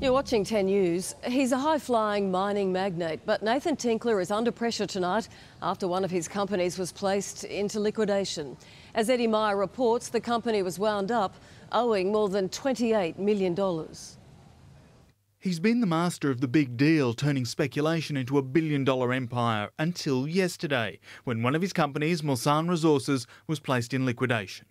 You're watching 10 News. He's a high flying mining magnate, but Nathan Tinkler is under pressure tonight after one of his companies was placed into liquidation. As Eddy Meyer reports, the company was wound up, owing more than $28 million. He's been the master of the big deal, turning speculation into a billion dollar empire until yesterday, when one of his companies, Mulsanne Resources, was placed in liquidation.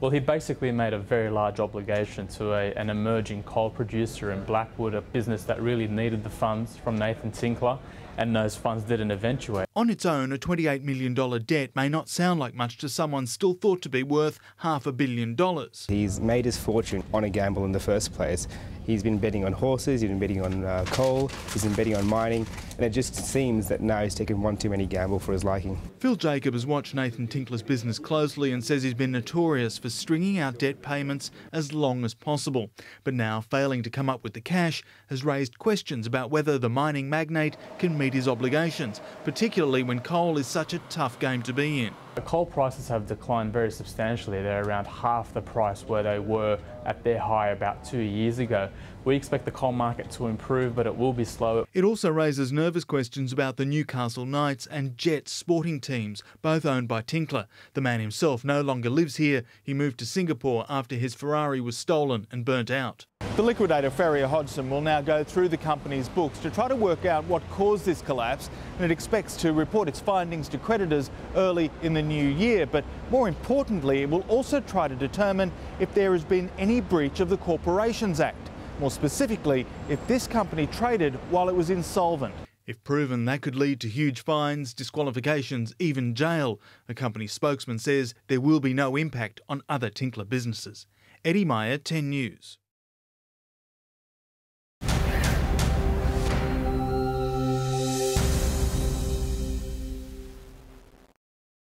Well, he basically made a very large obligation to a, an emerging coal producer in Blackwood, a business that really needed the funds from Nathan Tinkler, and those funds didn't eventuate. On its own, a $28 million debt may not sound like much to someone still thought to be worth half a billion dollars. He's made his fortune on a gamble in the first place. He's been betting on horses, he's been betting on uh, coal, he's been betting on mining, and it just seems that now he's taken one too many gamble for his liking. Phil Jacob has watched Nathan Tinkler's business closely and says he's been notorious for stringing out debt payments as long as possible. But now failing to come up with the cash has raised questions about whether the mining magnate can meet his obligations, particularly when coal is such a tough game to be in. The coal prices have declined very substantially. They're around half the price where they were at their high about two years ago. We expect the coal market to improve, but it will be slow. It also raises nervous questions about the Newcastle Knights and Jets sporting teams, both owned by Tinkler. The man himself no longer lives here. He moved to Singapore after his Ferrari was stolen and burnt out. The liquidator Ferrier Hodgson will now go through the company's books to try to work out what caused this collapse and it expects to report its findings to creditors early in the new year. But more importantly, it will also try to determine if there has been any breach of the Corporations Act. More specifically, if this company traded while it was insolvent. If proven, that could lead to huge fines, disqualifications, even jail. A company spokesman says there will be no impact on other Tinkler businesses. Eddy Meyer, 10 News.